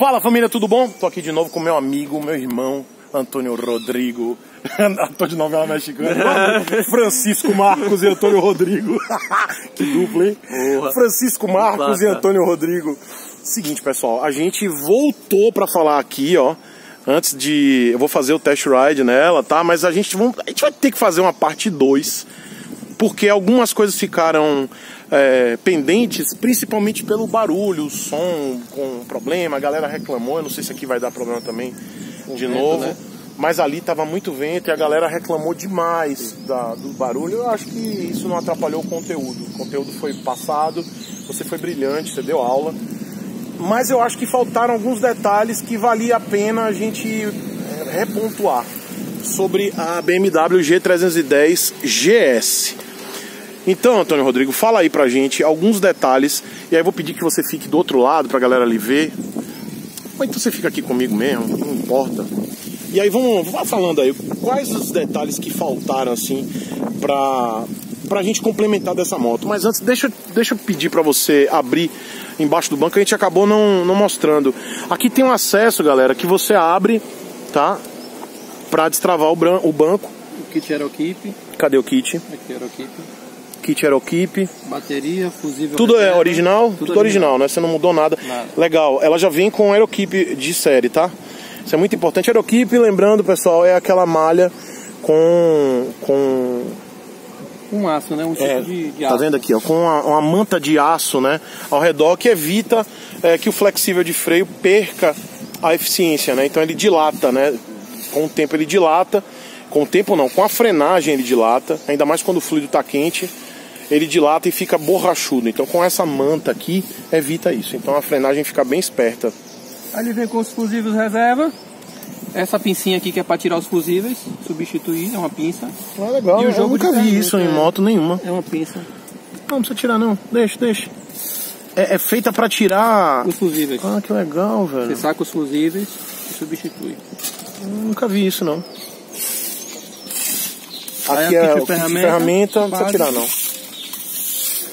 Fala família, tudo bom? Tô aqui de novo com meu amigo, meu irmão, Antônio Rodrigo. Ator de novela mexicana. Francisco Marcos e Antônio Rodrigo. que dupla, hein? Francisco Marcos e. Antônio Rodrigo. Seguinte, pessoal, a gente voltou pra falar aqui, ó. Antes de. Eu vou fazer o test ride nela, tá? Mas a gente, vamos, a gente vai ter que fazer uma parte 2 porque algumas coisas ficaram é, pendentes, principalmente pelo barulho, o som com problema, a galera reclamou, eu não sei se aqui vai dar problema também de vento, novo. né? Mas ali tava muito vento e a galera reclamou demais da- do barulho. Eu acho que isso não atrapalhou o conteúdo. O conteúdo foi passado, você foi brilhante, você deu aula. Mas eu acho que faltaram alguns detalhes que valia a pena a gente é, repontuar sobre a BMW G310 GS. Então, Antônio Rodrigo, fala aí pra gente alguns detalhes e aí eu vou pedir que você fique do outro lado pra galera ali ver. Ou então você fica aqui comigo mesmo, não importa. E aí vamos, vá falando aí, quais os detalhes que faltaram assim pra, pra gente complementar dessa moto. Mas antes, deixa, deixa eu pedir pra você abrir embaixo do banco, a gente acabou não, não mostrando. Aqui tem um acesso, galera, que você abre, tá? Pra destravar o, bran- o banco. O kit Aerokeep, Cadê o kit? aqui Aerokeep, Kit Aerokeep. bateria, fusível. Tudo é reserva, original? Tudo, original, né? Você não mudou nada. Nada. Legal. Ela já vem com Aerokeep de série, tá? Isso é muito importante. Aerokeep, lembrando, pessoal, é aquela malha com. com Um aço, né? Um tipo é, de, de tá aço. vendo aqui, ó? Com uma, uma manta de aço, né? Ao redor que evita é, que o flexível de freio perca a eficiência, né? Então ele dilata, né? Com o tempo ele dilata. Com o tempo não, com a frenagem ele dilata. Ainda mais quando o fluido tá quente. Ele dilata e fica borrachudo. Então com essa manta aqui, evita isso. Então a frenagem fica bem esperta. Aí ele vem com os fusíveis reserva. Essa pincinha aqui que é para tirar os fusíveis, substituir, é uma pinça. Ah, legal. E o Eu jogo nunca de vi isso em é. moto nenhuma. É uma pinça. Não, não precisa tirar não. Deixa, deixa. É, é feita pra tirar... Os fusíveis. Ah, que legal, Você velho. saca os fusíveis e substitui. Nunca vi isso não. Aqui a é de ferramenta, ferramenta, não precisa tirar não.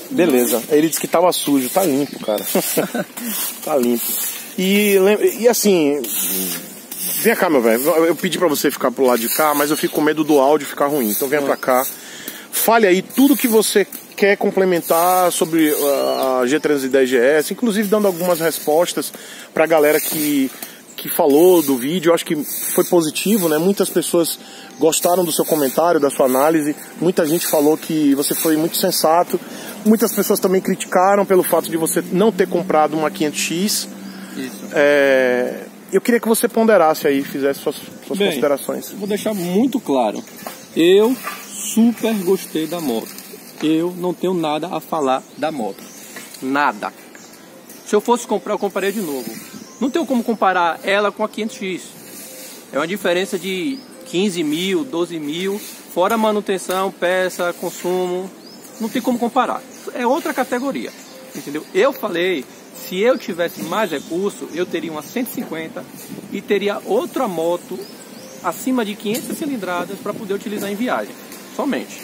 Beleza. Ele disse que tava sujo, tá limpo, cara. tá limpo. E, e assim, vem cá, meu velho. Eu pedi pra você ficar pro lado de cá, mas eu fico com medo do áudio ficar ruim. Então venha pra cá. Fale aí tudo que você quer complementar sobre uh, a G310 GS, inclusive dando algumas respostas pra galera que, que falou do vídeo. Acho que foi positivo, né? Muitas pessoas gostaram do seu comentário, da sua análise. Muita gente falou que você foi muito sensato. Muitas pessoas também criticaram pelo fato de você não ter comprado uma 500X. Isso. É, eu queria que você ponderasse aí, fizesse suas, suas Bem, considerações. Vou deixar muito claro. Eu super gostei da moto. Eu não tenho nada a falar da moto. Nada. Se eu fosse comprar, eu compraria de novo. Não tenho como comparar ela com a 500X. É uma diferença de 15 mil, 12 mil, fora manutenção, peça, consumo. Não tem como comparar. É outra categoria. Entendeu? Eu falei, se eu tivesse mais recurso, eu teria uma 150 e teria outra moto acima de 500 cilindradas para poder utilizar em viagem. Somente.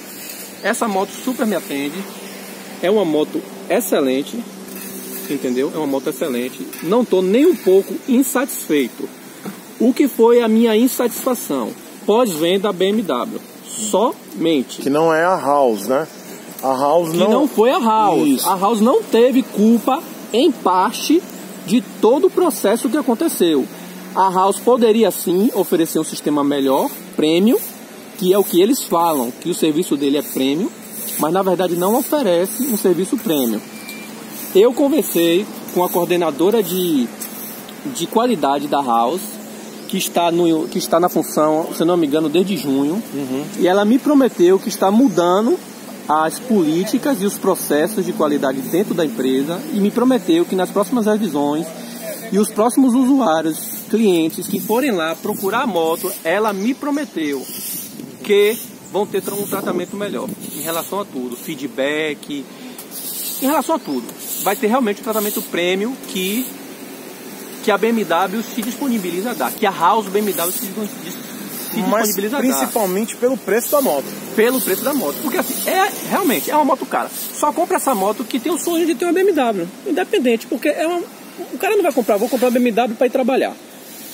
Essa moto super me atende. É uma moto excelente. Entendeu? É uma moto excelente. Não estou nem um pouco insatisfeito. O que foi a minha insatisfação? Pós-venda BMW. Somente. Que não é a House, né? A House Que não... não foi a House. Isso. A House não teve culpa, em parte, de todo o processo que aconteceu. A House poderia sim oferecer um sistema melhor, premium, que é o que eles falam, que o serviço dele é premium, mas na verdade não oferece um serviço premium. Eu conversei com a coordenadora de, de qualidade da House, que está, no, que está na função, se não me engano, desde junho, e ela me prometeu que está mudando as políticas e os processos de qualidade dentro da empresa e me prometeu que nas próximas revisões e os próximos usuários, clientes que forem lá procurar a moto, ela me prometeu que vão ter um tratamento melhor em relação a tudo, feedback, em relação a tudo. Vai ter realmente um tratamento premium que que a BMW se disponibiliza a dar, que a House BMW se, disponibiliza a dar principalmente pelo preço da moto. pelo preço da moto. Porque assim, é realmente é uma moto cara. Só compra essa moto que tem o sonho de ter uma BMW. Independente, porque é uma, o cara não vai comprar, vou comprar uma BMW para ir trabalhar.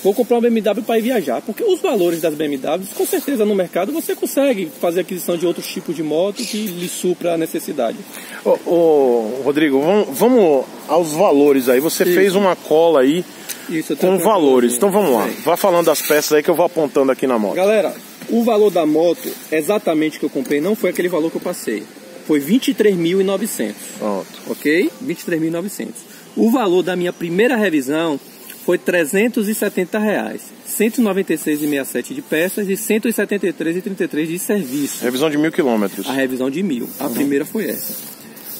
Vou comprar uma BMW para ir viajar, porque os valores das BMWs, com certeza no mercado você consegue fazer aquisição de outros tipos de moto que lhe supra a necessidade. Ô, ô, Rodrigo, vamos, vamos aos valores aí. Você Isso. fez uma cola aí Isso, com valores. Então vamos lá. Vá falando das peças aí que eu vou apontando aqui na moto. Galera, o valor da moto, exatamente que eu comprei, não foi aquele valor que eu passei. Foi 23.900. Pronto. ok? 23.900. O valor da minha primeira revisão foi 370 reais. 196,67 de peças e 173,33 de serviço. Revisão de mil quilômetros. A revisão de mil. A primeira foi essa.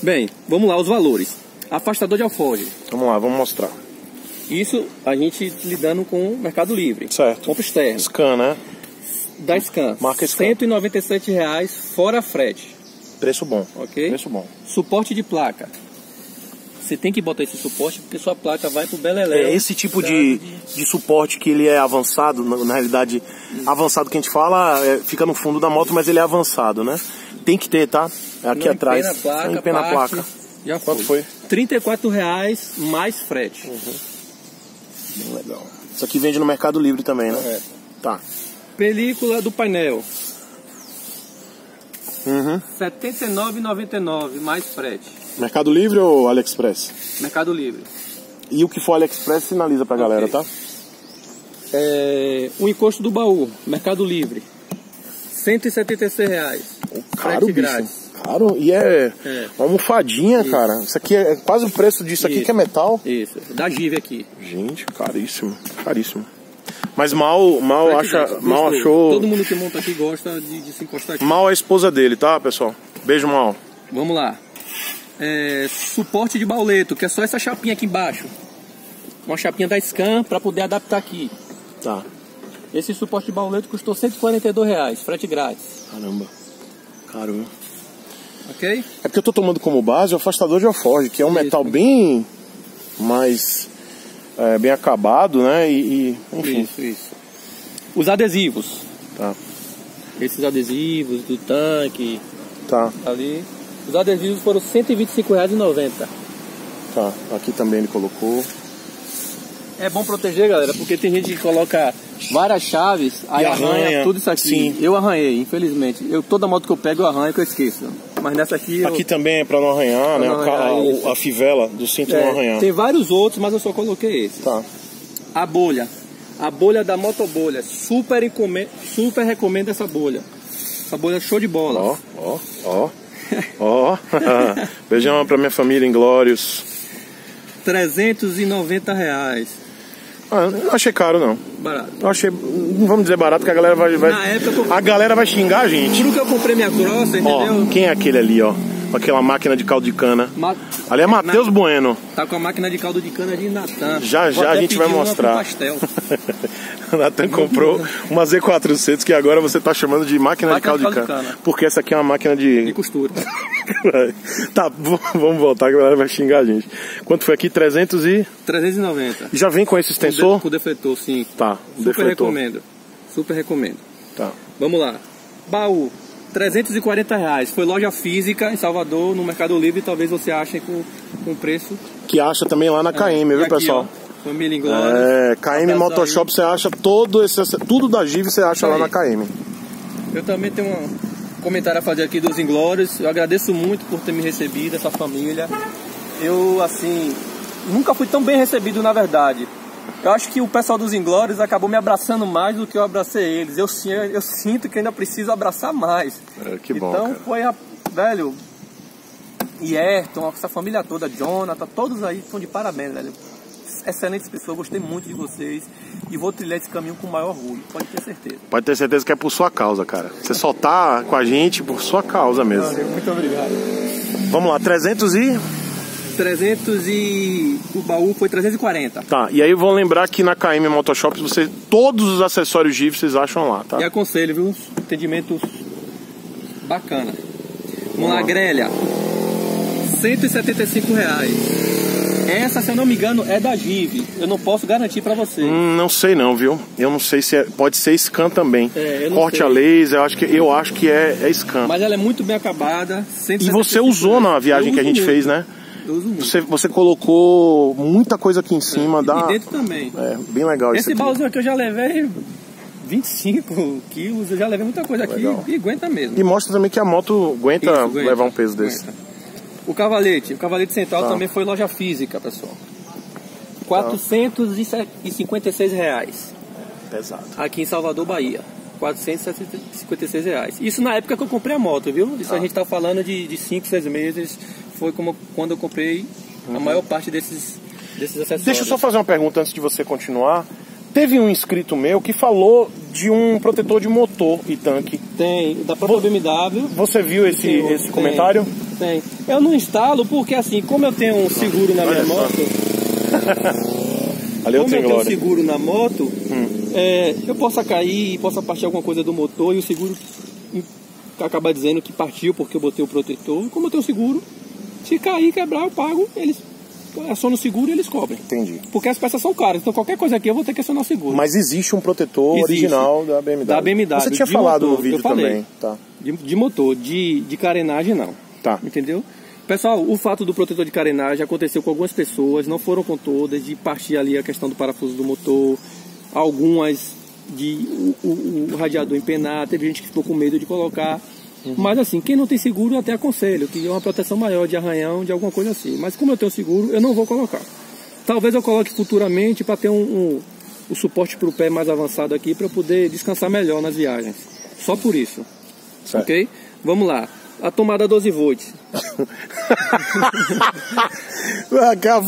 Bem, vamos lá, os valores. Afastador de alforge. Vamos lá, vamos mostrar. Isso a gente lidando com o Mercado Livre. Certo. Compra externa. Scan, né? Da Scan. Marca Scan. 197 reais fora frete. Preço bom. Ok? Preço bom. Suporte de placa. Você tem que botar esse suporte porque sua placa vai pro beleléu. É esse tipo de, de suporte que ele é avançado, na, na realidade, avançado que a gente fala, é, fica no fundo da moto, mas ele é avançado, né? Tem que ter, tá? É aqui Não atrás. empena a placa, Não empena a parte, placa. Já Quanto foi. foi? 34 reais mais frete. Bem legal. Isso aqui vende no Mercado Livre também, né? É. Tá. Película do painel. Uhum. R$ 79,99 mais frete. Mercado Livre ou AliExpress? Mercado Livre. E o que for AliExpress sinaliza pra galera, Ok. tá? É, o encosto do baú. Mercado Livre. 176 reais. Caro, frete bicho. Caro. E é, É. uma almofadinha, cara. Isso aqui é quase o preço disso aqui, Isso. que é metal. Isso. Da Give aqui. Gente, caríssimo. Caríssimo. Mas mal, mal, Frete acha, grátis. mal Gostou. achou. Todo mundo que monta aqui gosta de, de se encostar aqui. Mal a esposa dele, tá, pessoal? Beijo, mal. Vamos lá. É, suporte de bauleto, que é só essa chapinha aqui embaixo. Uma chapinha da Scan para poder adaptar aqui. Tá. Esse suporte de bauleto custou 142 reais, frete grátis. Caramba. Caro, viu? Ok? É porque eu tô tomando como base o afastador de alforge, que é um Isso. metal bem mais é, bem acabado, né? E, e, enfim, Isso, isso. Os adesivos. tá. Esses adesivos do tanque Tá, ali. Os adesivos foram R$ 125,90. tá. Aqui também ele colocou. É bom proteger, galera, porque tem gente que coloca várias chaves, aí arranha, arranha. tudo isso aqui. Sim. Eu arranhei, infelizmente. Eu, toda moto que eu pego eu arranho que eu esqueço. Mas nessa aqui. eu- Aqui também é pra não arranhar, né? não arranhar, a, a fivela do cinto É, não arranhar. tem vários outros, mas eu só coloquei esse. Tá. A bolha. A bolha da motobolha. Super, recome- super recomendo essa bolha. Essa bolha é show de bola. Ó, ó, ó. Ó. Beijão pra minha família em Glórios. 390 reais. Ah, não achei caro, não. Barato. Eu achei. Não vamos dizer barato, que a galera vai. vai- Na época eu- A galera vai xingar a gente. Pro que eu comprei minha crossa, Ó, entendeu? quem é aquele ali, ó? Com aquela máquina de caldo de cana. Ma- Ali é Matheus Bueno. Tá com a máquina de caldo de cana de Natan. Já, já a gente vai mostrar. pastel. O Nathan comprou uma Z400 que agora você tá chamando de máquina, de Máquina caldo de de caldo cana. de cana. Porque essa aqui é uma máquina De de. costura. tá, vamos voltar que a galera vai xingar a gente. Quanto foi aqui? 300 e. 390. Já vem com esse Com, extensor? de, com defletor, sim. Tá, Super defletor. recomendo. Super recomendo. Tá. Vamos lá. Baú. 340 reais. Foi loja física em Salvador, no Mercado Livre. Talvez você ache com, com preço. Que acha também lá na KM, E viu, aqui, pessoal? ó, Família Inglória. É, KM Motoshop você acha todo esse. Tudo da GIV você acha lá na KM. Eu também tenho um comentário a fazer aqui dos Inglórios. Eu agradeço muito por ter me recebido, essa família. Eu, assim, nunca fui tão bem recebido, na verdade. Eu acho que o pessoal dos Inglórios acabou me abraçando mais do que eu abracei eles. Eu, eu sinto que ainda preciso abraçar mais. É, que bom, Então cara. foi a. Velho. Yerton, essa família toda, Jonathan, todos aí estão de parabéns, velho. Excelentes pessoas, gostei muito de vocês. E vou trilhar esse caminho com o maior orgulho, pode ter certeza. Pode ter certeza que é por sua causa, cara. Você só tá com a gente por sua causa mesmo. Muito obrigado. Vamos lá, 300 e. 300 e. O baú foi 340. Tá, e aí eu vou lembrar que na KM Motoshop você todos os acessórios GIV vocês acham lá, tá? E aconselho, viu? Atendimento bacana. Vamos lá, grelha. 175 reais. Essa, se eu não me engano, é da Give. Eu não posso garantir pra você. Hum, não sei não, viu? Eu não sei se é, pode ser scan também. É, Corte sei. a laser, eu acho que eu acho que é, é scan. Mas ela é muito bem acabada. E 175 você usou na viagem que a gente muito. fez, né? Muito. Você, você colocou muita coisa aqui em cima. E dá... dentro também. É, bem legal isso Esse aqui. baúzinho aqui eu já levei 25 quilos, eu já levei muita coisa aqui Legal. e aguenta mesmo. E mostra também que a moto aguenta, Isso, aguenta, levar um peso desse. aguenta. O cavalete, o cavalete central Tá. também foi loja física, pessoal. 456 reais. Pesado. Aqui em Salvador, Bahia. 456 reais. Isso na época que eu comprei a moto, viu? Isso a gente tá falando de 5, 6 meses. Foi como quando eu comprei a maior parte desses, desses acessórios. Deixa eu só fazer uma pergunta antes de você continuar. Teve um inscrito meu que falou de um protetor de motor e tanque. Tem, da própria BMW. Você viu esse, Tem, esse tem, comentário? Tem. Eu não instalo porque assim, como eu tenho um seguro na minha moto, Ali eu como eu tenho glória. seguro na moto, Hum. é, eu possa cair, possa partir alguma coisa do motor e o seguro acaba dizendo que partiu porque eu botei o protetor. Como eu tenho seguro, se cair, quebrar, eu pago, eles acionam o seguro e eles cobrem. Entendi. Porque as peças são caras, então qualquer coisa aqui eu vou ter que acionar o seguro. Mas existe um protetor Existe. original da BMW. Da BMW, Você tinha falado motor, no vídeo também. Tá. De, de motor, de, de carenagem não. Tá. Entendeu? Pessoal, o fato do protetor de carenagem aconteceu com algumas pessoas, não foram com todas, de partir ali a questão do parafuso do motor, algumas de o, o- o radiador empenar, teve gente que ficou com medo de colocar. Mas assim, quem não tem seguro eu até aconselho, que é uma proteção maior de arranhão, de alguma coisa assim. Mas como eu tenho seguro, eu não vou colocar. Talvez eu coloque futuramente para ter um, um- o suporte para o pé mais avançado aqui, para eu poder descansar melhor nas viagens. Só por isso. Certo. Ok? Vamos lá. A tomada 12 volts.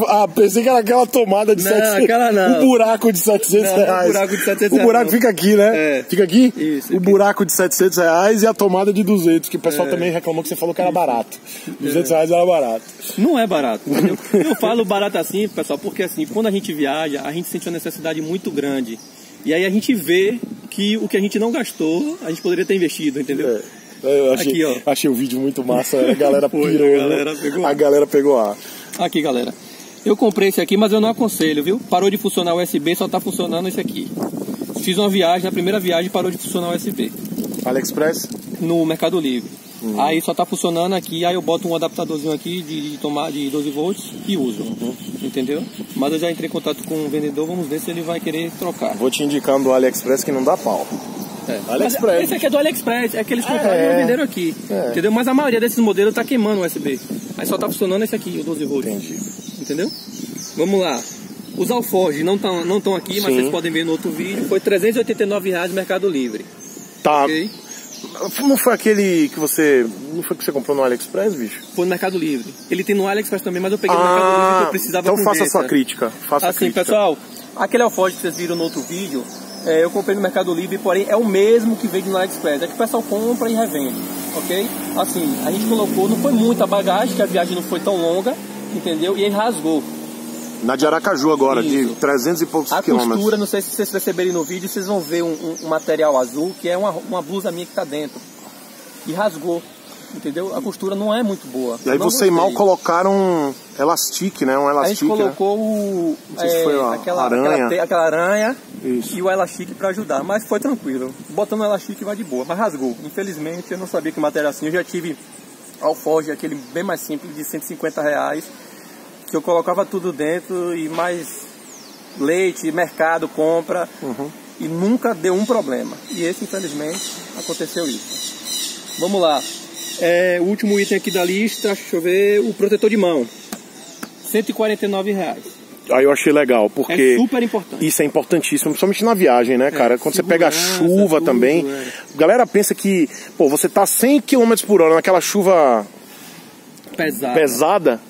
ah, pensei que era aquela tomada de Não, 700 aquela não. Um buraco de 700 Não, é reais. buraco de 700 O buraco fica aqui, né? É. Fica aqui? Isso, O aqui. buraco de 700 reais e a tomada de 200, que o pessoal É. também reclamou que você falou que era barato. 200 reais era barato. Não é barato, entendeu? Eu falo barato assim, pessoal, porque assim, quando a gente viaja, a gente sente uma necessidade muito grande. E aí a gente vê que o que a gente não gastou, a gente poderia ter investido, entendeu? É. Eu achei, Aqui, ó. achei o vídeo muito massa, a galera Foi, pirou. a galera pegou. A galera pegou a. Aqui, galera. Eu comprei esse aqui, mas eu não aconselho, viu? Parou de funcionar o USB, só tá funcionando esse aqui. Fiz uma viagem, na primeira viagem parou de funcionar o USB AliExpress? no Mercado Livre. Uhum. Aí só tá funcionando aqui, aí eu boto um adaptadorzinho aqui de, de tomar de 12 volts e uso. Uhum. Entendeu? Mas eu já entrei em contato com o vendedor, vamos ver se ele vai querer trocar. Vou te indicar um do AliExpress que não dá pau. É. AliExpress. Mas Esse aqui é do AliExpress, é que eles compraram É. e venderam aqui. É. Entendeu? Mas a maioria desses modelos tá queimando o USB. Aí só tá funcionando esse aqui, o 12 volts. Entendi. Entendeu? Vamos lá. Os alforjes não estão não tão aqui, mas Sim. vocês podem ver no outro vídeo. Foi 389 reais no Mercado Livre. Tá. Ok? Não foi aquele que você. Não foi que você comprou no AliExpress, bicho? Foi no Mercado Livre. Ele tem no AliExpress também, mas eu peguei no Mercado Livre que eu precisava então faça a sua crítica. Faça a Assim, crítica. pessoal, aquele alforje que vocês viram no outro vídeo, é, eu comprei no Mercado Livre, porém é o mesmo que vende no AliExpress. É que o pessoal compra e revende, ok? Assim, a gente colocou, não foi muita bagagem, que a viagem não foi tão longa, entendeu? E ele rasgou. Na de Aracaju agora, de Isso. 300 e poucos A quilômetros. costura, não sei se vocês perceberem no vídeo, vocês vão ver um, um- um material azul, que é uma, uma blusa minha que tá dentro. E rasgou, entendeu? A costura não é muito boa. E aí Não você e mal colocaram elastique, né? Um A gente elastique, né? colocou o, se é, aquela, aranha. Aquela, aquela aranha Isso. e o elastique para ajudar, mas foi tranquilo. Botando o elastique vai de boa, mas rasgou. Infelizmente eu não sabia que material assim. Eu já tive alforje, aquele bem mais simples, de 150 reais, que eu colocava tudo dentro e mais leite, mercado, compra, Uhum. e nunca deu um problema. E esse, infelizmente, aconteceu isso. Vamos lá. É, o último item aqui da lista, deixa eu ver, o protetor de mão. 149 reais. Aí eu achei legal, porque É super importante. isso é importantíssimo, principalmente na viagem, né, cara? Quando você pega a chuva tudo, também, é. a galera pensa que, pô, você tá 100 km por hora naquela chuva Pesado. pesada,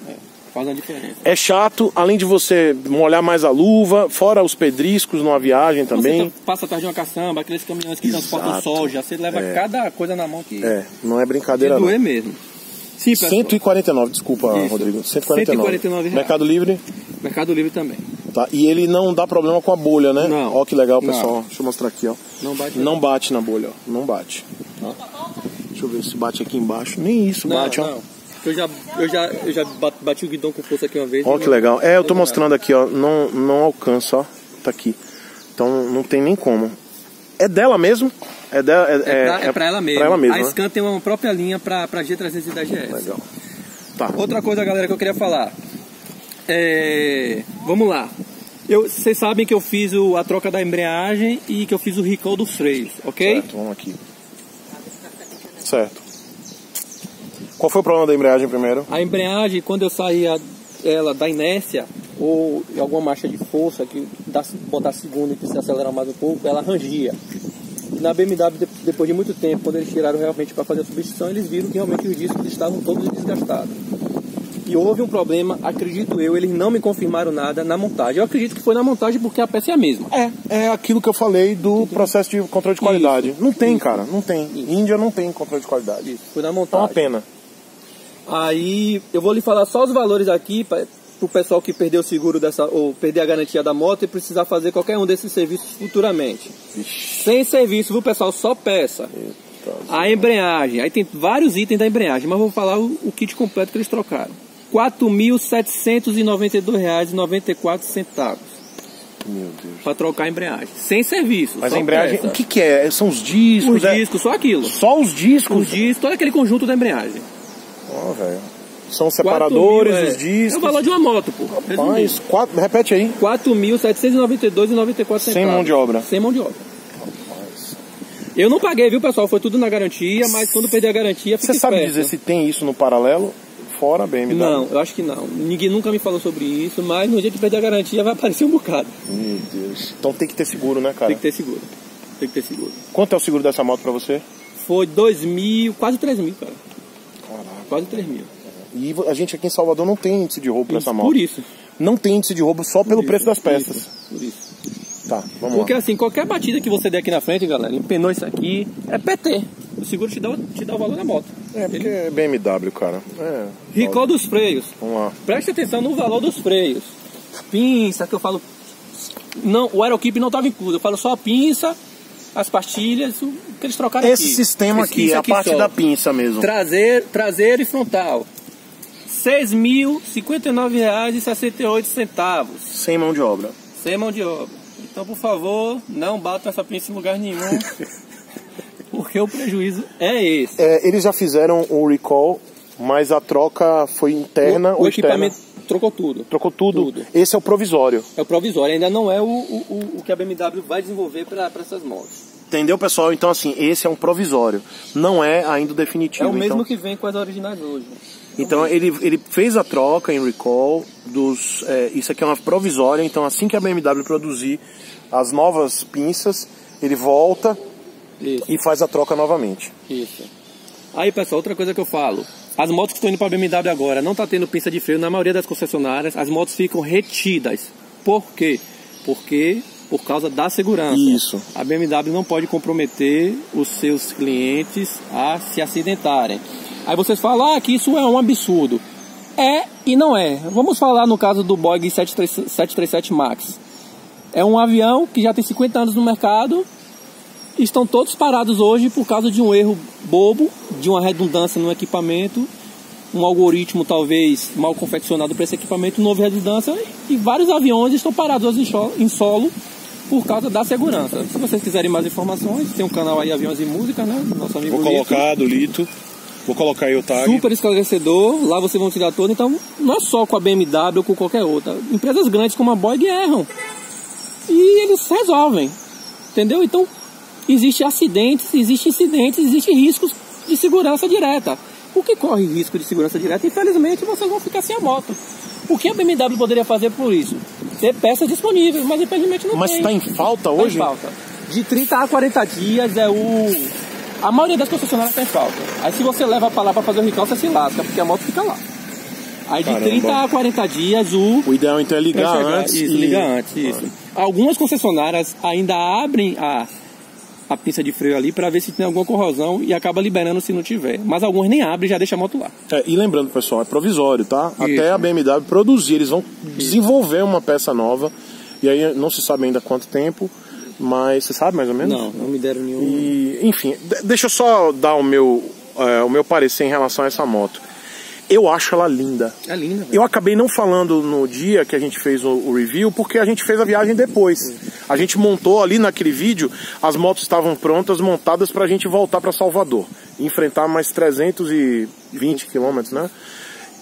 Faz uma diferença. é chato, além de você molhar mais a luva, fora os pedriscos numa viagem também. Você passa atrás de uma caçamba, aqueles caminhões que Exato. transportam soja, você leva É. cada coisa na mão que É, não é de brincadeira não. doer mesmo. Pessoal. 149, desculpa, Isso. Rodrigo. 149. 149 reais. Mercado Livre, Mercado Livre também. tá? E ele não dá problema com a bolha, né? Não. Ó que legal, Não. pessoal. Deixa eu mostrar aqui, ó. Não bate. Não bate na bolha, ó. Não bate. Ó. Deixa eu ver se bate aqui embaixo. Nem isso não, bate, ó. não. Eu já, eu já, eu já bat- bati o guidão com força aqui uma vez. Ó e que não- legal. É, eu tô não mostrando aqui, ó. Não, não alcança, ó. Tá aqui. Então não tem nem como. É dela mesmo? É dela. É, É, pra, é pra ela mesmo. Pra ela mesmo, a né? Scan tem uma própria linha pra, pra G310GS. Legal. Tá. Outra coisa, galera, que eu queria falar. É, Vamos lá. Vocês sabem que eu fiz o- a troca da embreagem e que eu fiz o recall dos freios, ok? Certo, vamos aqui. Certo. Qual foi o problema da embreagem primeiro? A embreagem, quando eu saía ela da inércia ou alguma marcha de força que dá, botar segunda e precisa acelerar mais um pouco, ela rangia. Na BMW, de- depois de muito tempo, quando eles tiraram realmente para fazer a substituição, eles viram que realmente os discos estavam todos desgastados. E houve um problema, acredito eu, eles não me confirmaram nada na montagem. Eu acredito que foi na montagem porque a peça é a mesma. É, é aquilo que eu falei do processo de controle de qualidade. Isso. Não tem, Isso. cara, não tem. Índia não tem controle de qualidade. Isso, foi na É uma montagem. pena. Aí eu vou lhe falar só os valores aqui para o pessoal que perdeu o seguro dessa ou perder a garantia da moto e precisar fazer qualquer um desses serviços futuramente. Sem serviço, viu pessoal? Só peça. A embreagem, aí tem vários itens da embreagem, mas vou falar o, o kit completo que eles trocaram. R$ 4.792,94 Meu Deus. para trocar a embreagem. Sem serviço. Mas a embreagem, peça. o que, que é? São os discos? Os é- discos, só aquilo. Só os discos? Os discos, todo aquele conjunto da embreagem. Ó, velho. São separadores, 4.000, é. os discos. É o valor de uma moto, pô. Mas, quatro, repete aí. 4.792,94 Sem mão de obra. Sem mão de obra. Eu não paguei, viu, pessoal? Foi tudo na garantia, mas quando perder a garantia, Você sabe esperto. dizer se tem isso no paralelo? Fora a BMW? Não, eu acho que não. Ninguém nunca me falou sobre isso, mas no dia que perder a garantia vai aparecer um bocado. Meu Deus. Então tem que ter seguro, né, cara? Tem que ter seguro. Tem que ter seguro. Quanto é o seguro dessa moto pra você? Foi 2 mil, quase 3 mil, cara. Caraca. Quase 3 mil. E a gente aqui em Salvador não tem índice de roubo nessa moto. Por isso. Não tem índice de roubo só pelo Por preço isso, das peças. Isso, por isso. Tá, vamos Porque lá. assim, qualquer batida que você der aqui na frente, galera, empenou isso aqui, é PT. O seguro te dá, o- te dá o valor da moto. É, porque é BMW, cara. É. Recall dos freios. Vamos lá. Preste atenção no valor dos freios. Pinça, que eu falo. Não, o aeroquip não estava incluso. Eu falo só a pinça, as pastilhas, o que eles trocaram Esse aqui. sistema Esse- aqui, isso é a parte só. da pinça mesmo. Traseiro, traseiro e frontal. R$ 6.059,68. Sem mão de obra. Sem mão de obra. Então, por favor, não batam essa pinça em lugar nenhum. porque o prejuízo é esse. É, eles já fizeram o recall, mas a troca foi interna o, ou o externa? equipamento trocou tudo. Trocou tudo. Tudo. Esse é o provisório. É o provisório, ainda não é o, o, o- o que a BMW vai desenvolver para essas motos. Entendeu, pessoal? Então, assim, esse é um provisório. Não é ainda o definitivo. É o mesmo então, que vem com as originais hoje. Então ele, ele fez a troca em recall dos. é, isso aqui é uma provisória, então assim que a BMW produzir as novas pinças, ele volta Isso, e faz a troca novamente. isso. Aí, pessoal, outra coisa que eu falo. As motos que estão indo para a BMW agora não tá tendo pista de freio na maioria das concessionárias. As motos ficam retidas. Por quê? Porque por causa da segurança. Isso. A BMW não pode comprometer os seus clientes a se acidentarem. Aí vocês falam ah, que isso é um absurdo. É e não é. Vamos falar no caso do Boeing 737 737 MAX. É um avião que já tem 50 anos no mercado. Estão todos parados hoje por causa de um erro bobo, de uma redundância no equipamento, um algoritmo talvez mal confeccionado para esse equipamento, não houve redundância e vários aviões estão parados hoje em solo por causa da segurança. Se vocês quiserem mais informações, tem um canal aí Aviões e Música, né? Nosso amigo Vou Lito. colocar do Lito. Vou colocar aí o tag. Super esclarecedor, lá vocês vão tirar todo. Então, não é só com a BMW ou com qualquer outra. Empresas grandes como a Boeing erram. E eles resolvem. Entendeu? Então, existem acidentes, existem incidentes, existem riscos de segurança direta. O que corre risco de segurança direta, infelizmente, vocês vão ficar sem a moto. O que a BMW poderia fazer por isso? Ter peças disponíveis, mas infelizmente não Mas tem. está em falta Tá em hoje? falta. De 30 a 40 dias é o. A maioria das concessionárias tem falta. Aí se você leva pra lá pra fazer o recall, você se lasca, porque a moto fica lá. Aí de Caramba. 30 a 40 dias o. O ideal então é ligar chegar. antes. Isso, e- liga antes, isso. Algumas concessionárias ainda abrem a, a pinça de freio ali pra ver se tem alguma corrosão e acaba liberando se não tiver. Mas algumas nem abrem e já deixa a moto lá. É, e lembrando, pessoal, é provisório, tá? Isso. Até a BMW produzir, eles vão desenvolver uma peça nova. E aí não se sabe ainda quanto tempo, mas você sabe mais ou menos? Não, não me deram nenhum. E, enfim, de- deixa eu só dar o meu, é, o meu parecer em relação a essa moto. Eu acho ela linda. É linda, velho. Eu acabei não falando no dia que a gente fez o, o review, porque a gente fez a viagem depois. A gente montou ali naquele vídeo, as motos estavam prontas, montadas pra gente voltar pra Salvador. Enfrentar mais 320 quilômetros, né?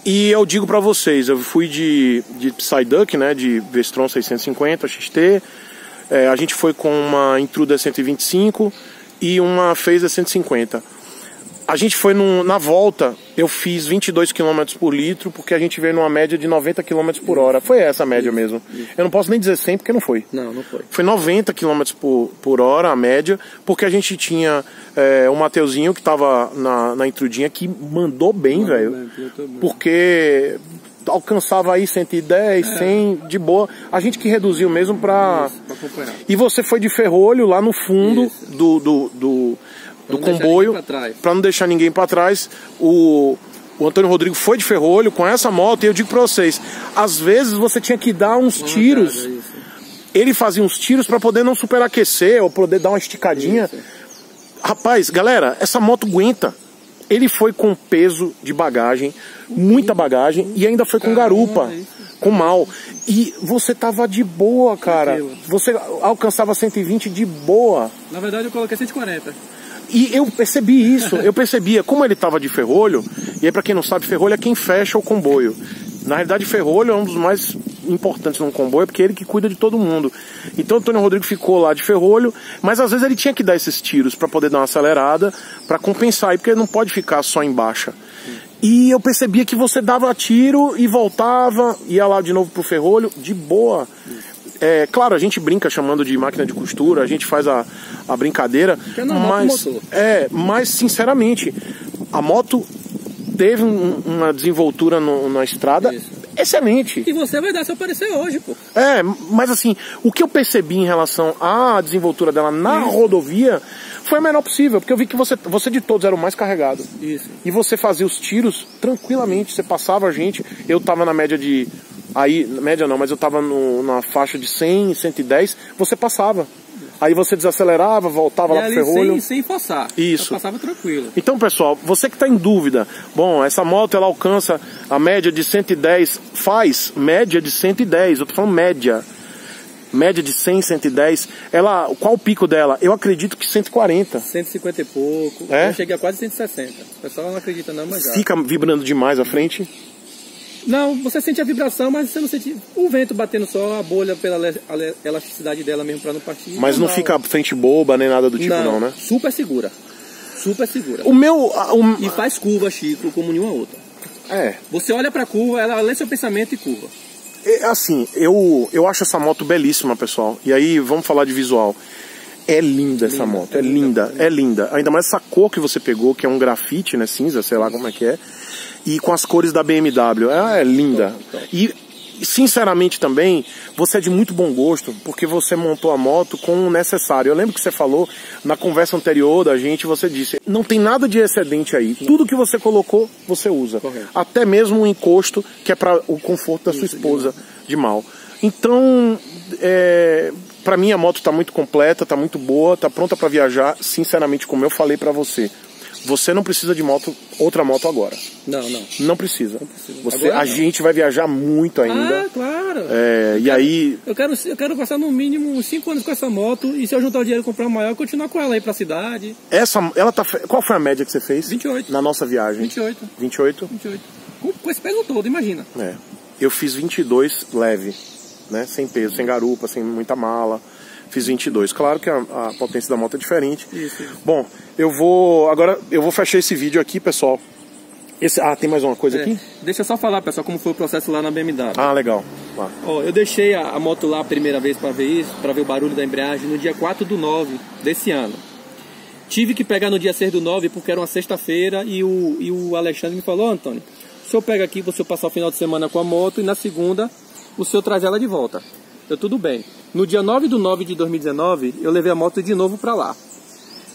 E eu digo pra vocês, eu fui de, de Psyduck, né, de Vestron 650 XT, é, a gente foi com uma Intruder 125 e uma Phaser 150. A gente foi num, na volta, eu fiz 22 km por litro, porque a gente veio numa média de 90 km por hora. Foi essa a média mesmo. Eu não posso nem dizer 100 porque não foi. Não, não foi. Foi 90 km por, por hora a média, porque a gente tinha é, o Mateuzinho que tava na, na intrudinha que mandou bem, velho. Porque alcançava aí 110, é. 100 de boa. A gente que reduziu mesmo pra. Isso, pra e você foi de ferrolho lá no fundo do, do, do do comboio para não deixar ninguém para trás. O, o Antônio Rodrigo foi de ferrolho com essa moto e eu digo para vocês, às vezes você tinha que dar uns tiros. Ele fazia uns tiros para poder não superaquecer ou poder dar uma esticadinha. Isso. Rapaz, galera, essa moto aguenta. Ele foi com peso de bagagem, muita bagagem e ainda foi com garupa, com mal. E você tava de boa, cara. Você alcançava 120 de boa. Na verdade eu coloquei 140. E eu percebi isso, eu percebia como ele estava de ferrolho, e aí para quem não sabe, ferrolho é quem fecha o comboio. Na realidade, ferrolho é um dos mais importantes num comboio, porque é ele que cuida de todo mundo. Então o Antônio Rodrigo ficou lá de ferrolho, mas às vezes ele tinha que dar esses tiros para poder dar uma acelerada, para compensar, porque ele não pode ficar só em baixa. E eu percebia que você dava tiro e voltava, ia lá de novo pro ferrolho, de boa. É, claro, a gente brinca chamando de máquina de costura, a gente faz a, a brincadeira, é mas é, mas sinceramente, a moto teve um, uma desenvoltura no, na estrada Isso. Excelente. E você vai dar seu parecer hoje, pô. É, mas assim, o que eu percebi em relação à desenvoltura dela na Isso. rodovia foi a menor possível, porque eu vi que você, você de todos era o mais carregado. Isso. E você fazia os tiros tranquilamente, você passava a gente, eu tava na média de Aí, média não, mas eu tava no, na faixa de 100, 110, você passava. Aí você desacelerava, voltava e lá pro ferrolho. Sem, sem forçar. Isso. passava tranquilo. Então, pessoal, você que está em dúvida, bom, essa moto ela alcança a média de 110, faz média de 110, eu tô falando média. Média de 100, 110. Ela, qual o pico dela? Eu acredito que 140. 150 e pouco. É? Eu cheguei a quase 160. O pessoal não acredita não, mas já. Fica vibrando demais à frente? Não, você sente a vibração, mas você não sente o vento batendo só a bolha pela elasticidade dela mesmo para não partir. Mas não, não fica frente boba nem nada do tipo não, não, né? Super segura. Super segura. O meu... O... E faz curva, Chico, como nenhuma outra. É. Você olha pra curva, ela lê seu pensamento e curva. É, assim, eu, eu acho essa moto belíssima, pessoal. E aí, vamos falar de visual. É linda essa linda, moto, é, é linda, linda, é linda. Ainda mais essa cor que você pegou, que é um grafite, né, cinza, sei lá como é que é e com as cores da BMW. É, é linda. E sinceramente também, você é de muito bom gosto, porque você montou a moto com o necessário. Eu lembro que você falou na conversa anterior da gente, você disse, não tem nada de excedente aí. Tudo que você colocou, você usa. Correto. Até mesmo o encosto, que é para o conforto da sua esposa de mal. Então, é, para mim a moto está muito completa, está muito boa, está pronta para viajar. Sinceramente, como eu falei para você, você não precisa de moto, outra moto agora. Não, não. Não precisa. Não precisa. Você, agora, a não. gente vai viajar muito ainda. Ah, claro. É, e quero, aí. Eu quero, eu quero passar no mínimo uns 5 anos com essa moto e se eu juntar o dinheiro e comprar uma maior, continuar com ela aí pra cidade. Essa, ela tá. Qual foi a média que você fez? 28. Na nossa viagem? 28. 28? 28. Com, com esse peso todo, imagina. É. Eu fiz 22 leve, né? Sem peso, sem garupa, sem muita mala fiz 22. Claro que a, a potência da moto é diferente. Isso, isso. Bom, eu vou agora eu vou fechar esse vídeo aqui, pessoal. Esse, ah, tem mais uma coisa é, aqui? Deixa eu só falar, pessoal, como foi o processo lá na BMW. Ah, legal. Ó, eu deixei a, a, moto lá a primeira vez para ver isso, para ver o barulho da embreagem no dia 4 do 9 desse ano. Tive que pegar no dia 6 do 9 porque era uma sexta-feira e o, e o Alexandre me falou, oh, Antônio, o senhor pega aqui, você passar o final de semana com a moto e na segunda o senhor traz ela de volta. Eu, tudo bem. No dia 9 de 9 de 2019, eu levei a moto de novo para lá,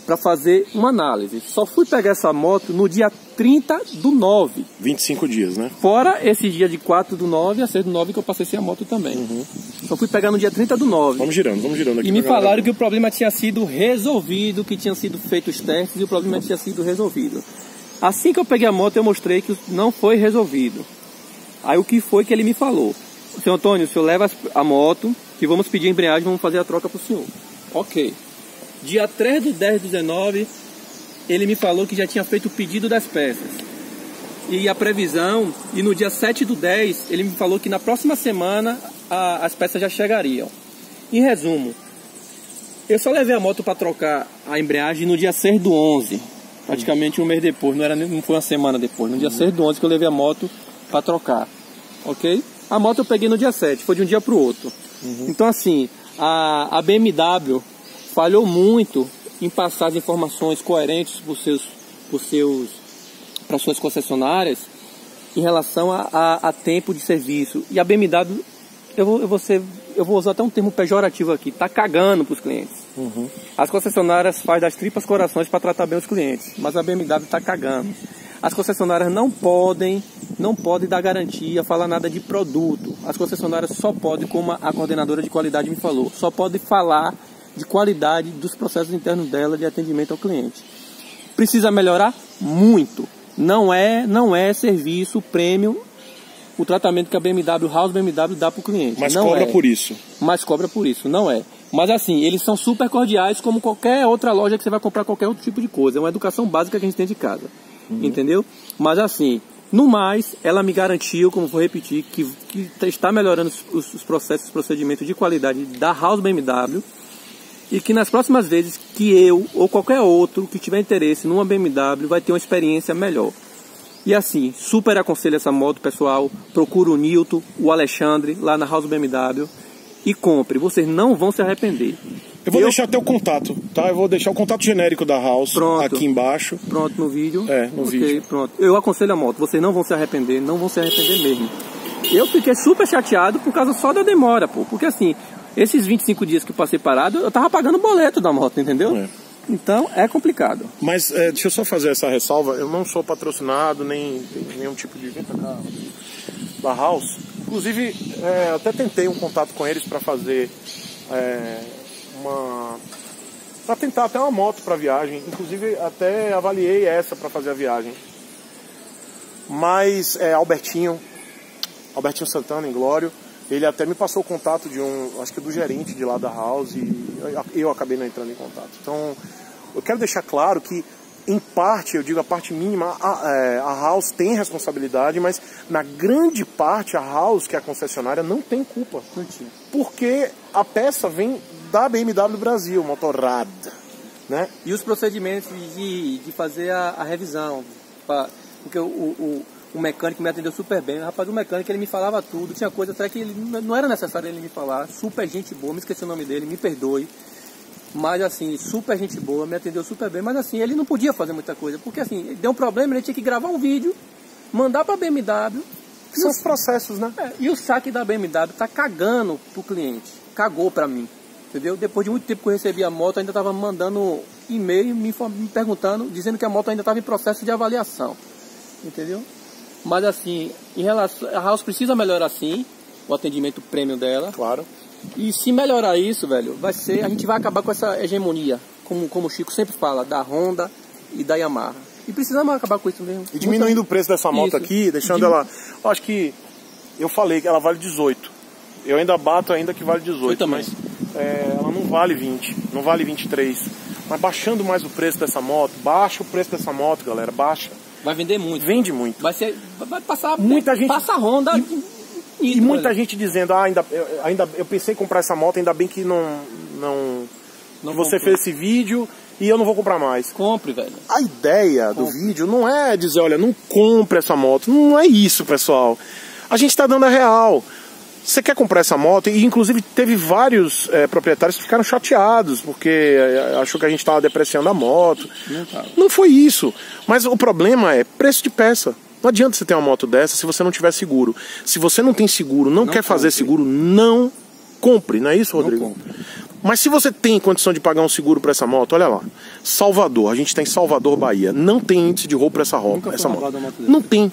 para fazer uma análise. Só fui pegar essa moto no dia 30 do 9. 25 dias, né? Fora esse dia de 4 do 9 a 6 do 9 que eu passei sem a moto também. Uhum. Só fui pegar no dia 30 do 9. Vamos girando, vamos girando aqui. E me falaram galera. que o problema tinha sido resolvido, que tinham sido feitos testes e o problema tinha sido resolvido. Assim que eu peguei a moto, eu mostrei que não foi resolvido. Aí o que foi que ele me falou? Seu Antônio, o senhor leva a moto, que vamos pedir a embreagem, vamos fazer a troca para o senhor. Ok. Dia 3 do 10 do 19, ele me falou que já tinha feito o pedido das peças. e a previsão, e no dia 7 do 10, ele me falou que na próxima semana a, as peças já chegariam. Em resumo, eu só levei a moto para trocar a embreagem no dia 6 do 11, praticamente um mês depois, não, era, não foi uma semana depois, no dia uhum. 6 do 11 que eu levei a moto para trocar, ok? A moto eu peguei no dia 7, foi de um dia para o outro. Uhum. Então assim, a, a BMW falhou muito em passar as informações coerentes para seus, seus, para suas concessionárias em relação a, a, a, tempo de serviço. E a BMW, eu vou, eu vou, ser, eu vou usar até um termo pejorativo aqui, está cagando para os clientes. Uhum. As concessionárias fazem das tripas corações para tratar bem os clientes, mas a BMW está cagando. As concessionárias não podem, não podem dar garantia, falar nada de produto. As concessionárias só podem, como a coordenadora de qualidade me falou, só podem falar de qualidade dos processos internos dela de atendimento ao cliente. Precisa melhorar muito. Não é, não é serviço premium o tratamento que a BMW House BMW dá para o cliente. Mas não cobra é. por isso. Mas cobra por isso, não é. Mas assim, eles são super cordiais como qualquer outra loja que você vai comprar qualquer outro tipo de coisa. É uma educação básica que a gente tem de casa. Uhum. Entendeu? Mas assim, no mais, ela me garantiu, como vou repetir, que, que está melhorando os, os processos, os procedimentos de qualidade da House BMW e que nas próximas vezes que eu ou qualquer outro que tiver interesse numa BMW vai ter uma experiência melhor. E assim, super aconselho essa moto, pessoal. Procura o Nilton, o Alexandre lá na House BMW e compre. Vocês não vão se arrepender. Eu vou eu... deixar até o contato, tá? Eu vou deixar o contato genérico da House pronto. aqui embaixo. Pronto, no vídeo. É, no okay, vídeo. pronto. Eu aconselho a moto. Vocês não vão se arrepender, não vão se arrepender mesmo. Eu fiquei super chateado por causa só da demora, pô. Porque assim, esses 25 dias que eu passei parado, eu tava pagando o boleto da moto, entendeu? É. Então é complicado. Mas é, deixa eu só fazer essa ressalva. Eu não sou patrocinado, nem nenhum tipo de venda da House. Inclusive, é, até tentei um contato com eles para fazer é, uma. para tentar até uma moto para viagem. Inclusive, até avaliei essa para fazer a viagem. Mas é Albertinho, Albertinho Santana, em Glório ele até me passou o contato de um, acho que do gerente de lá da House e eu acabei não entrando em contato. Então, eu quero deixar claro que, em parte, eu digo a parte mínima, a, é, a House tem responsabilidade, mas na grande parte a House, que é a concessionária, não tem culpa. Porque a peça vem da BMW Brasil, Motorrad. Né? E os procedimentos de, de fazer a, a revisão. Pra, porque o, o o mecânico me atendeu super bem. Rapaz, o mecânico ele me falava tudo, tinha coisa até que ele, não era necessário ele me falar. Super gente boa, me esqueci o nome dele, me perdoe. Mas assim, super gente boa, me atendeu super bem. Mas assim, ele não podia fazer muita coisa, porque assim, deu um problema, ele tinha que gravar um vídeo, mandar para BMW. São os processos, né? É, e o saque da BMW tá cagando pro cliente. Cagou para mim. Entendeu? Depois de muito tempo que eu recebi a moto, ainda estava mandando e-mail me, me perguntando, dizendo que a moto ainda estava em processo de avaliação. Entendeu? Mas assim, em relação. A House precisa melhorar sim o atendimento premium dela. Claro. E se melhorar isso, velho, vai ser. A gente vai acabar com essa hegemonia, como, como o Chico sempre fala, da Honda e da Yamaha. E precisamos acabar com isso mesmo. E diminuindo o preço dessa moto isso. aqui, deixando ela. Eu acho que. Eu falei que ela vale 18. Eu ainda bato ainda que vale 18. Eu também. Mas é, ela não vale 20, não vale 23. Mas baixando mais o preço dessa moto, baixa o preço dessa moto, galera, baixa. Vai vender muito. Vende muito. Vai, ser, vai passar. Muita gente. Passa a Honda. E, e muita gente dizendo, ah, ainda, ainda, eu pensei em comprar essa moto, ainda bem que não. Não, não você fez esse vídeo e eu não vou comprar mais. Compre, velho. A ideia compre. do vídeo não é dizer, olha, não compre essa moto. Não é isso, pessoal. A gente está dando a real você quer comprar essa moto? E inclusive teve vários é, proprietários que ficaram chateados porque é, achou que a gente estava depreciando a moto. Não, não foi isso. Mas o problema é preço de peça. Não adianta você ter uma moto dessa se você não tiver seguro. Se você não tem seguro, não, não quer compre. fazer seguro, não compre, não é isso, Rodrigo? Não compre. Mas se você tem condição de pagar um seguro para essa moto, olha lá. Salvador, a gente tem Salvador, Bahia. Não tem índice de roubo para essa, roupa, essa moto. moto não tem.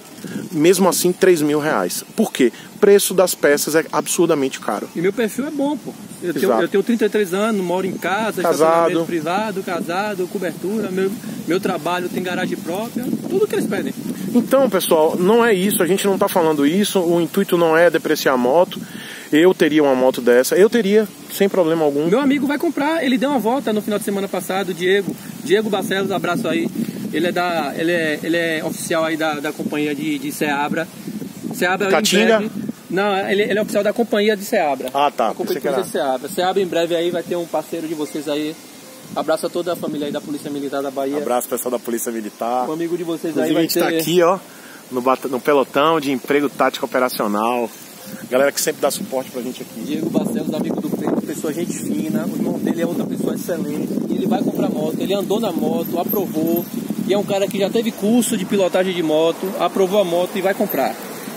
Mesmo assim, 3 mil reais. Por quê? O preço das peças é absurdamente caro. E meu perfil é bom, pô. Eu, tenho, eu tenho 33 anos, moro em casa, casado privado, casado, cobertura, meu, meu trabalho tem garagem própria, tudo que eles pedem. Então, pessoal, não é isso, a gente não está falando isso, o intuito não é depreciar a moto. Eu teria uma moto dessa, eu teria, sem problema algum. Meu amigo vai comprar, ele deu uma volta no final de semana passado, Diego. Diego Barcelos, abraço aí. Ele é da. Ele é, ele é oficial aí da, da companhia de, de Seabra. Seabra Caatinga? breve- Não, ele, ele é oficial da companhia de Seabra. Ah, tá. A companhia era- de Seabra. Seabra em breve aí vai ter um parceiro de vocês aí. Abraço a toda a família aí da Polícia Militar da Bahia. Abraço pessoal da Polícia Militar. Um amigo de vocês Inclusive aí a vai gente tá ter. aqui, ó, no, no pelotão de emprego tático operacional. Galera que sempre dá suporte pra gente aqui. Diego Barcelos, amigo do Pedro, pessoa gente fina, o irmão dele é outra pessoa excelente. Ele vai comprar moto, ele andou na moto, aprovou, e é um cara que já teve curso de pilotagem de moto, aprovou a moto e vai comprar.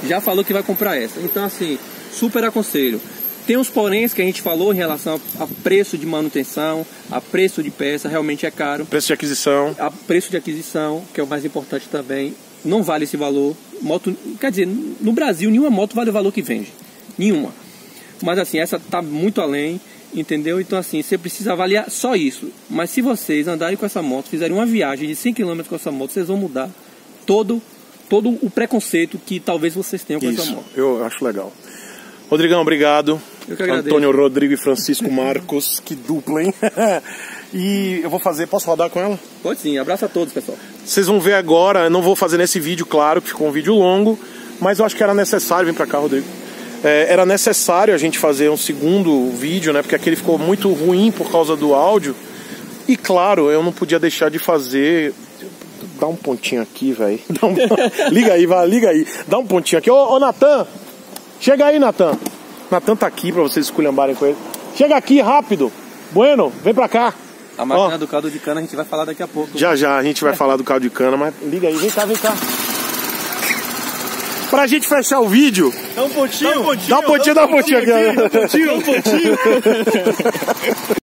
Já falou que vai comprar essa. Então, assim, super aconselho. Tem uns poréns que a gente falou em relação a preço de manutenção, a preço de peça, realmente é caro. Preço de aquisição. A preço de aquisição, que é o mais importante também, não vale esse valor. Moto, quer dizer, no Brasil nenhuma moto vale o valor que vende. Nenhuma. Mas assim, essa tá muito além, entendeu? Então assim, você precisa avaliar só isso. Mas se vocês andarem com essa moto, fizerem uma viagem de 100 km com essa moto, vocês vão mudar todo todo o preconceito que talvez vocês tenham com essa Isso, moto. eu acho legal. Rodrigão, obrigado. Eu que agradeço. Antônio Rodrigo e Francisco Marcos, que dupla, hein? e eu vou fazer, posso rodar com ela? Pode sim, abraço a todos, pessoal. Vocês vão ver agora, eu não vou fazer nesse vídeo, claro, que ficou um vídeo longo, mas eu acho que era necessário, vem pra cá, Rodrigo. É, era necessário a gente fazer um segundo vídeo, né? Porque aquele ficou muito ruim por causa do áudio. E claro, eu não podia deixar de fazer. Dá um pontinho aqui, velho. Um... liga aí, vai, liga aí. Dá um pontinho aqui. Ô, ô Natan! Chega aí, Natan. Natan tá aqui pra vocês esculhambarem com ele. Chega aqui, rápido. Bueno, vem pra cá. A máquina Ó. do caldo de cana a gente vai falar daqui a pouco. Já já a gente vai falar do caldo de cana, mas liga aí, vem cá, vem cá. Pra gente fechar o vídeo, Dá um pontinho. dá um pontinho, dá um pontinho aqui. ó. Dá um pontinho.